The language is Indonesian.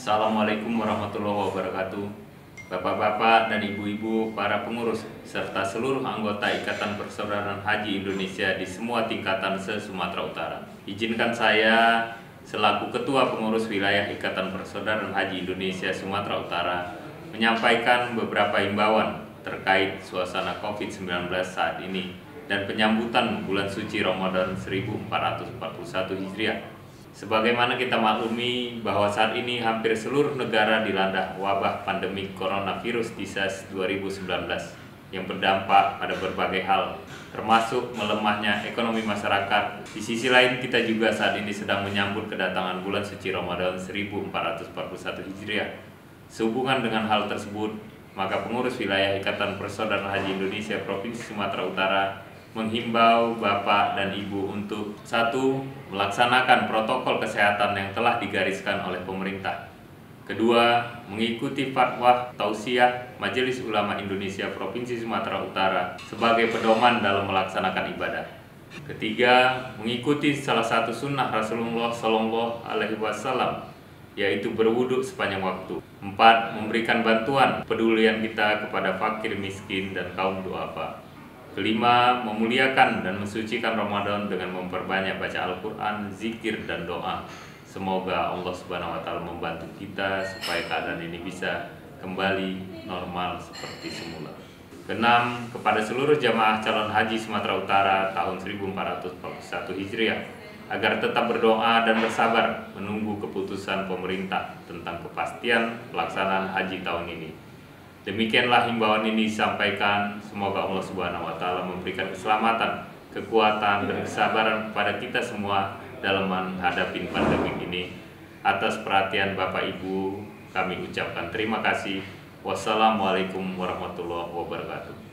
Assalamualaikum warahmatullahi wabarakatuh. Bapak-bapak dan ibu-ibu, para pengurus, serta seluruh anggota Ikatan Persaudaraan Haji Indonesia di semua tingkatan se-Sumatera Utara. Izinkan saya selaku Ketua Pengurus Wilayah Ikatan Persaudaraan Haji Indonesia Sumatera Utara menyampaikan beberapa imbauan terkait suasana COVID-19 saat ini dan penyambutan bulan suci Ramadan 1441 Hijriah Sebagaimana kita maklumi bahwa saat ini hampir seluruh negara dilanda wabah pandemi coronavirus di SARS 2019 yang berdampak pada berbagai hal, termasuk melemahnya ekonomi masyarakat. Di sisi lain, kita juga saat ini sedang menyambut kedatangan bulan suci Ramadan 1441 Hijriah. Sehubungan dengan hal tersebut, maka pengurus wilayah Ikatan Persaudaraan Haji Indonesia Provinsi Sumatera Utara menghimbau Bapak dan Ibu untuk satu melaksanakan protokol kesehatan yang telah digariskan oleh pemerintah. Kedua, mengikuti fatwa tausiah Majelis Ulama Indonesia Provinsi Sumatera Utara sebagai pedoman dalam melaksanakan ibadah. Ketiga, mengikuti salah satu sunnah Rasulullah Shallallahu Alaihi Wasallam yaitu berwudhu sepanjang waktu. Empat, memberikan bantuan pedulian kita kepada fakir, miskin, dan kaum duafa. Kelima, memuliakan dan mensucikan Ramadan dengan memperbanyak baca Al-Quran, zikir, dan doa. Semoga Allah Subhanahu wa Ta'ala membantu kita supaya keadaan ini bisa kembali normal seperti semula. Keenam, kepada seluruh jamaah calon haji Sumatera Utara tahun 1441 Hijriah agar tetap berdoa dan bersabar menunggu keputusan pemerintah tentang kepastian pelaksanaan haji tahun ini. Demikianlah himbauan ini disampaikan. Semoga Allah Subhanahu wa taala memberikan keselamatan, kekuatan dan kesabaran kepada kita semua dalam menghadapi pandemi ini. Atas perhatian Bapak Ibu, kami ucapkan terima kasih. Wassalamualaikum warahmatullahi wabarakatuh.